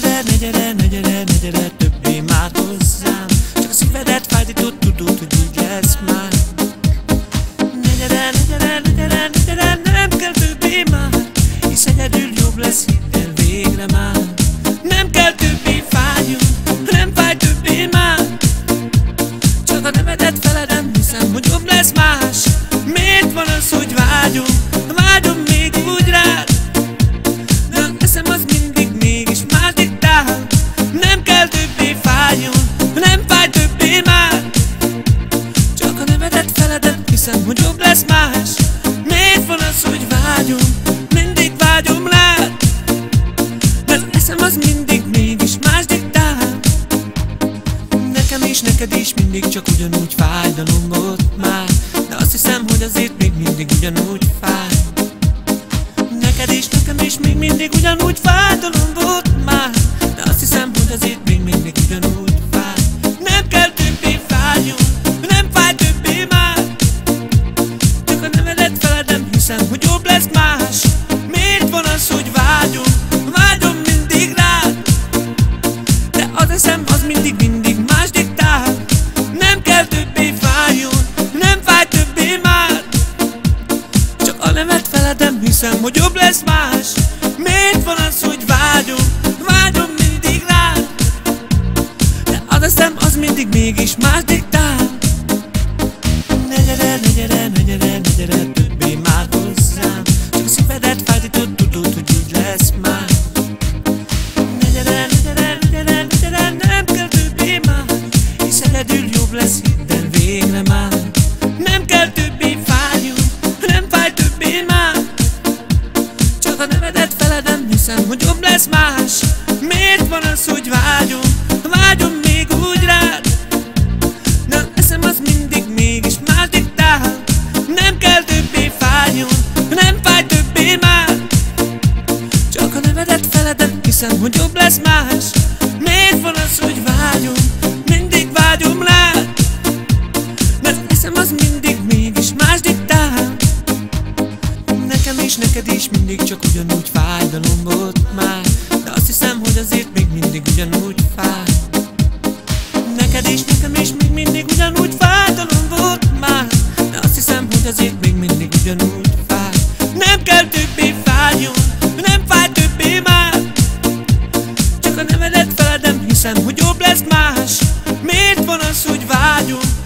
ne gyere, ne gyere, ne gyere többé már hozzám. Csak a szívedet fájdított, tudod, hogy így lesz már. Ne gyere, ne gyere, ne gyere, ne gyere, nem kell többé már Hisz egyedül jobb lesz, hidd el végre már neked is mindig csak ugyanúgy fájdalom volt már. De azt hiszem, hogy azért még mindig ugyanúgy fáj. Neked is, nekem is még mindig ugyanúgy fájdalom hiszem, hogy jobb lesz más. Miért van az, hogy vágyom, vágyom mindig rád. De az eszem az mindig mégis más diktál. Ne gyere, ne gyere, ne gyere, ne gyere többé már hiszem, hogy jobb lesz más. Miért van az, hogy vágyom, vágyom még úgy rád. Az eszem az mindig mégis más diktál. Nem kell többé fájjon, nem fáj többé már. Csak a nevedet feledem, hiszem, hogy jobb lesz más. Miért van az, hogy vágyom, mindig vágyom rád. Mert eszem az mindig mégis más diktál. Nekem is, neked is mindig csak ugyanúgy vagy azért még mindig ugyanúgy fáj. Neked is, nekem is még mindig ugyanúgy fájdalom volt már. De azt hiszem, hogy azért még mindig ugyanúgy fáj. Nem kell többé fájjon, nem fáj többé már. Csak a nevedet feledem, hiszem, hogy jobb lesz más. Miért van az, hogy vágyom?